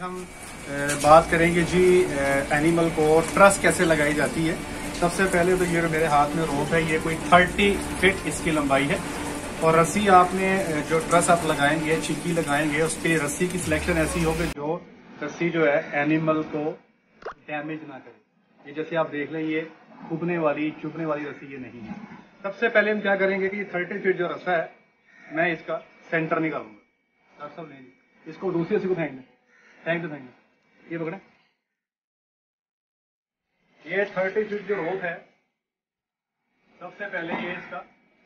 हम बात करेंगे जी एनिमल को ट्रस कैसे लगाई जाती है। सबसे पहले तो ये मेरे हाथ में रोप है, ये कोई थर्टी फिट इसकी लंबाई है। और रस्सी आपने जो ट्रस आप लगाएँगे चिक्की लगाएँगे, उसके रस्सी की सिलेक्शन ऐसी होगी जो रस्सी जो है एनिमल को डैमेज ना करे। ये जैसे आप देख लें, ये उबने वाली चुभने वाली रस्सी ये नहीं है। सबसे पहले हम क्या करेंगे कि थर्टी फीट जो रस्सा है, मैं इसका सेंटर निकालूँगा। डॉक्टर साहब नहीं इसको दूसरी रस्सी को फेंक थैंक यू थैंक यू ये पकड़े। ये थर्टी फीट जो रोप है, सबसे पहले ये इसका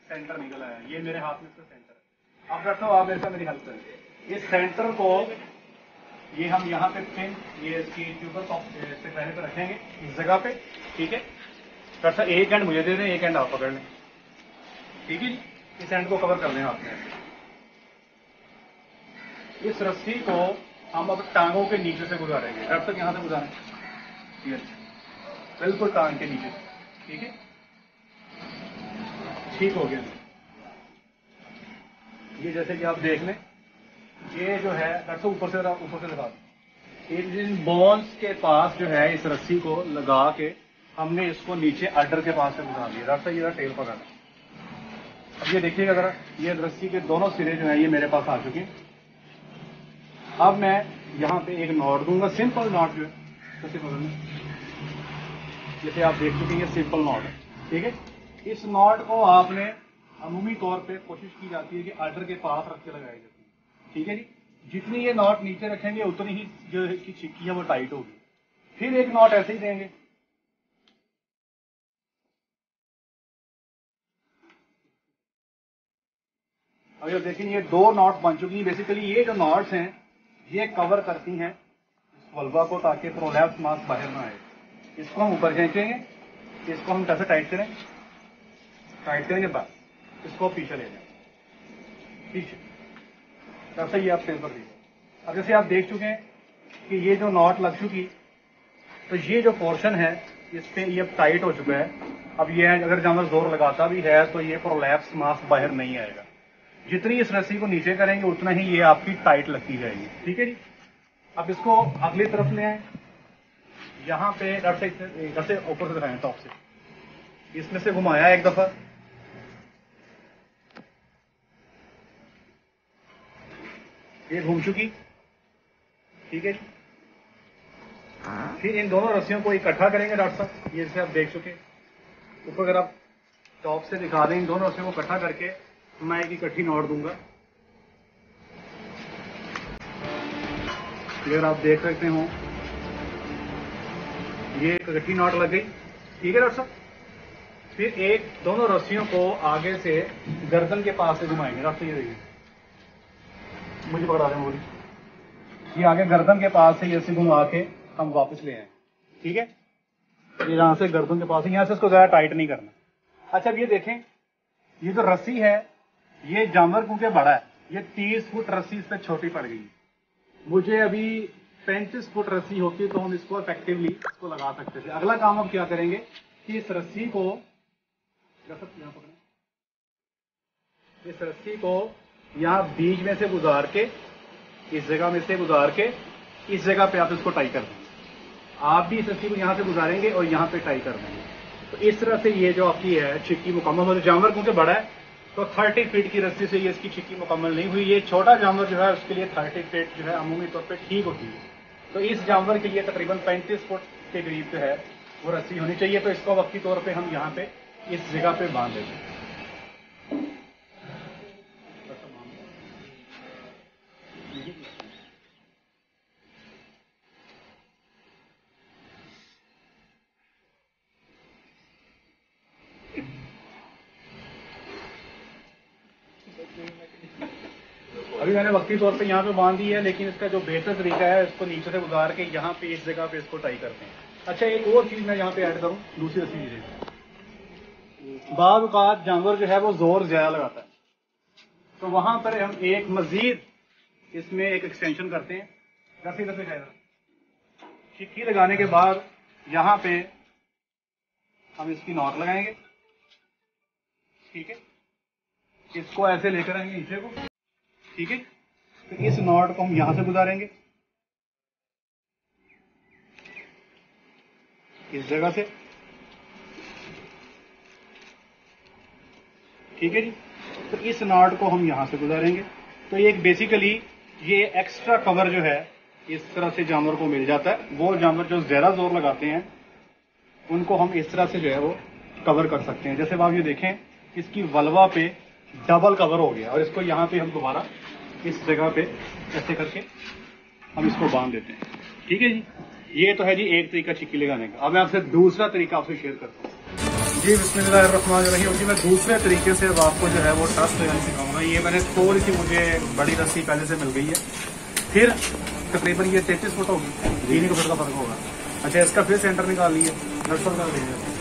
सेंटर निकल आया। ये मेरे हाथ में इसका सेंटर अब डॉक्टर आप ऐसा मेरी हेल्प करेंगे इस सेंटर को ये हम यहाँ पे पिन ये इसकी ट्यूबर से पहले पे रखेंगे, इस जगह पे, ठीक है? डॉक्टर साहब एक एंड मुझे दे दें, एक एंड आप पकड़ लें। ठीक है इस एंड को कवर कर लें आपने इस रस्सी को हम अब टांगों के नीचे से गुजारेंगे। कब तक यहाँ से गुजारें। बिल्कुल टांग के नीचे। ठीक है? ठीक हो गया। ये जैसे कि आप देख लें, ये जो है डॉक्टर ऊपर से ऊपर से लगा इन बॉन्स के पास जो है, इस रस्सी को लगा के हमने इसको नीचे अडर के पास से गुजार दिया। डॉक्टर ये टेल पकड़ा। अब ये देखिएगा जरा, ये रस्सी के दोनों सिरे जो है, ये मेरे पास आ चुके हैं। अब मैं यहाँ पे एक नॉट दूँगा सिंपल नॉट जो है। जैसे आप देख चुके हैं सिंपल नॉट है। ठीक है? इस नॉट को आपने अमूमी तौर पे कोशिश की जाती है कि आर्डर के पास रख के लगाई जाती है। ठीक है जी? जितनी ये नॉट नीचे रखेंगे, उतनी ही जो इसकी चिक्की है, वो टाइट होगी। फिर एक नॉट ऐसे ही देंगे। अब ये देखें ये दो नॉट बन चुकी हैं। बेसिकली ये जो नॉट्स हैं ये कवर करती हैं वल्वा को ताकि प्रोलैप्स मास बाहर ना आए। इसको हम ऊपर खींचेंगे, इसको हम कैसे टाइट करें? टाइट करेंगे बस। इसको पीछे ले जाए। पीछे। कैसे ये आप कर दीजिए अब जैसे आप देख चुके हैं कि ये जो नॉट लग चुकी तो ये जो पोर्शन है, इस पे ये टाइट हो चुका है। अब ये अगर जानवर ज़ोर लगाता भी है तो ये प्रोलैप्स मास बाहर नहीं आएगा। जितनी इस रस्सी को नीचे करेंगे, उतना ही ये आपकी टाइट लगती जाएगी। ठीक है जी? अब इसको अगली तरफ़ ले आए। यहाँ पे इधर से इधर से ऊपर से दिखाएँ टॉप से। इसमें से घुमाया एक दफ़ा। ये घूम चुकी। ठीक है जी? फिर इन दोनों रस्सियों को इकट्ठा करेंगे, डॉक्टर साहब। ये जैसे आप देख चुके ऊपर अगर आप टॉप से दिखा दें, इन दोनों रस्सियों को इकट्ठा करके मैं एक इकट्ठी नोट दूँगा। अगर आप देख सकते हो, ये इकट्ठी नोट लग गई। ठीक है, डॉक्टर साहब? फिर एक, दोनों रस्सियों को आगे से गर्दन के पास से घुमाएँगे। डॉक्टर ये देखिए। मुझे पकड़ा दें बोली ये आगे गर्दन के पास से ये से घुमा के हम वापस ले आए। ठीक है? ये यहाँ से गर्दन के पास यहाँ से इसको ज़्यादा टाइट नहीं करना। अच्छा अब ये देखें। ये जो रस्सी है ये जानवर क्योंकि बड़ा है। ये तीस फुट रस्सी इस पर छोटी पड़ गई। मुझे अभी पैंतीस फुट रस्सी होती तो हम इसको इफेक्टिवली इसको लगा सकते थे। अगला काम हम क्या करेंगे कि इस रस्सी को इस रस्सी को यहाँ बीच में से गुजार के, इस जगह में से गुजार के, इस जगह पे आप इसको टाई कर देंगे। आप भी इस रस्सी को यहाँ से गुजारेंगे और यहाँ पे टाई कर देंगे। तो इस तरह से ये जो आपकी है चिक्की मुकम्मल हो जानवर क्योंकि बड़ा है तो 30 फीट की रस्सी से ये इसकी चिक्की मुकम्मल नहीं हुई। ये छोटा जानवर जो है, उसके लिए 30 फीट जो है, अमूमी तौर पर ठीक होती है। तो इस जानवर के लिए तकरीबन 35 फुट के करीब जो है, वो रस्सी होनी चाहिए। तो इसको वक्ती तौर पर हम यहाँ पे इस जगह पे बाँध देंगे। अभी मैंने वक्ती तौर पे यहाँ पे बाँध दी है, लेकिन इसका जो बेहतर तरीका है, इसको नीचे से गुजार के यहाँ पे इस जगह पे इसको टाई करते हैं। अच्छा एक और चीज़ मैं यहाँ पे ऐड करूँ, दूसरी रस्सी चीज़ें बाद जानवर जो है, वो ज़ोर ज़्यादा लगाता है। तो वहाँ पर हम एक मजीद इसमें एक एक्सटेंशन करते हैं। रस्सी रस्सी चिक्की लगाने के बाद यहाँ पे हम इसकी नॉट लगाएँगे। ठीक है? इसको ऐसे लेकर आएँगे नीचे को। ठीक है? तो इस नॉट को हम यहाँ से गुजारेंगे। इस जगह से। ठीक है जी? तो इस नॉट को हम यहाँ से गुजारेंगे। तो ये एक बेसिकली ये एक्स्ट्रा कवर जो है, इस तरह से जानवर को मिल जाता है। वो जानवर जो ज़्यादा ज़ोर लगाते हैं, उनको हम इस तरह से जो है वो कवर कर सकते हैं। जैसे आप ये देखें, इसकी वलवा पे डबल कवर हो गया और इसको यहाँ पे हम दोबारा इस जगह पे, ऐसे करके हम इसको बाँध देते हैं। ठीक है जी? ये तो है जी एक तरीका चिक्की लगाने का। अब मैं आपसे दूसरा तरीका आपसे शेयर करता हूँ। जी, बिस्मिल्लाहिर्रहमानिर्रहीम। जी मैं दूसरे तरीके से अब आपको जो है वो ट्रस्ट लगाना सिखाऊँगा। ये मैंने थोड़ी सी मुझे बड़ी रस्सी पहले से मिल गई है। फिर तकरीबन ये तैतीस फुट होगी। तीन फुट का फ़र्क होगा। अच्छा इसका फिर सेंटर निकाल लिए नक्सल कर देंगे।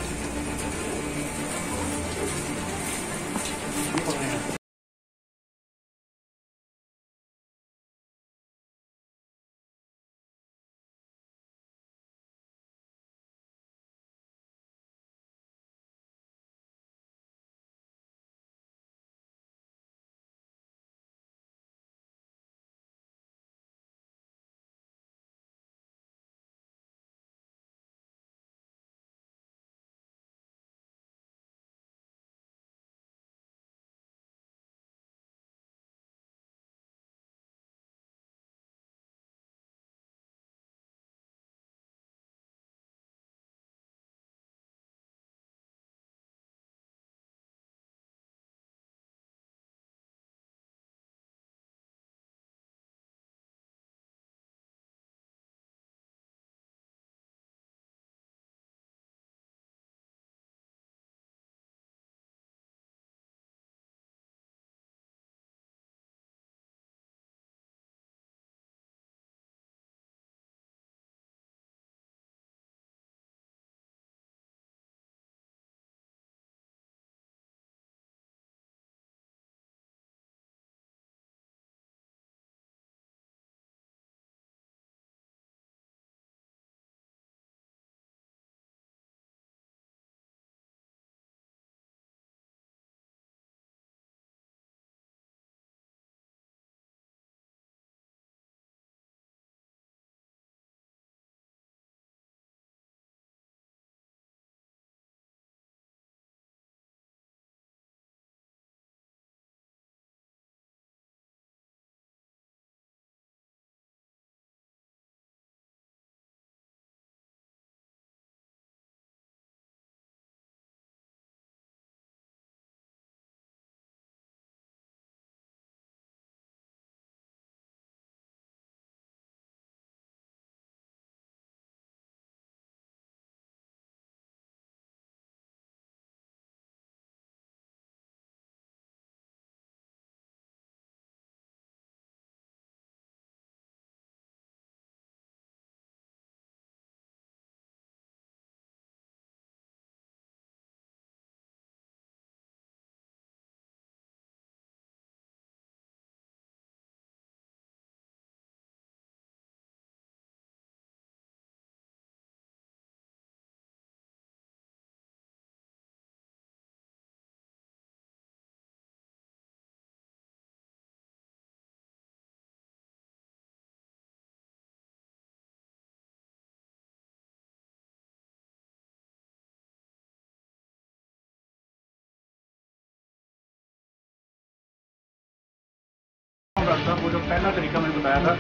था वो जो पहला तरीका मैंने बताया था